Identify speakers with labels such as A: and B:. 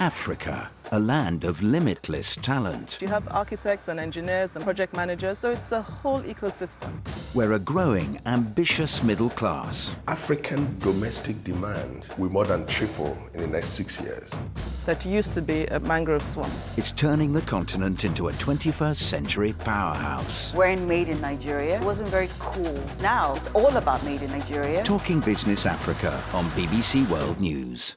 A: Africa, a land of limitless talent.
B: You have architects and engineers and project managers, so it's a whole ecosystem.
A: Where a growing, ambitious middle class.
C: African domestic demand will more than triple in the next six years.
B: That used to be a mangrove swamp.
A: It's turning the continent into a 21st century powerhouse.
D: Wearing Made in Nigeria wasn't very cool. Now it's all about Made in Nigeria.
A: Talking Business Africa on BBC World News.